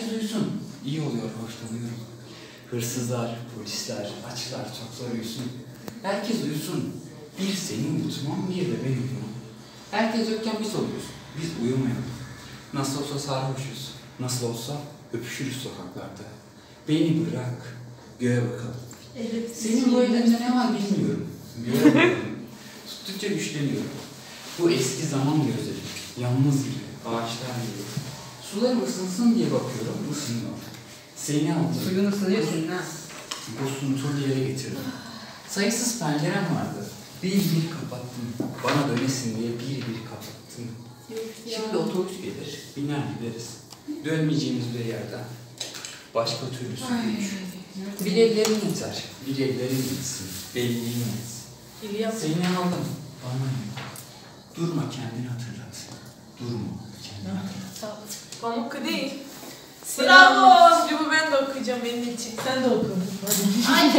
Herkes uyusun. İyi oluyor, hoşlanıyorum. Hırsızlar, polisler, açlar, çoklar uyusun. Herkes uyusun. Bir seni uyutmam, bir de ben uyumam. Herkes yokken biz oluyoruz. Biz uyumayalım. Nasıl olsa sarhoşuz. Nasıl olsa öpüşürüz sokaklarda. Beni bırak, göğe bakalım. Senin bu elimde ne var bilmiyorum. Göğe bakalım. Tuttukça güçleniyorum. Bu eski zaman gözleri. Yalnız gibi, ağaçlar gibi. Sular ısınsın diye bakıyorum, ısınıyor. Seni aldım. Suyunu ısınıyorsun ha. Bozuntulu yere getirdim. Sayısız pencerem vardı. Bir bir kapattım. Bana dönesin diye bir bir kapattım. Şimdi otobüs gelir, biner gideriz. Dönmeyeceğimiz bir yerden. Başka türlüsü güç. Yeter, bir ellerin yetsin. Belliğin yetsin. Seni aldım, bana ne? Durma kendini hatırlat. Durma kendini hatırlat. Pamuk değil. Bravo. Şimdi bu ben de okuyacağım benim için. Sen de oku. Hadi.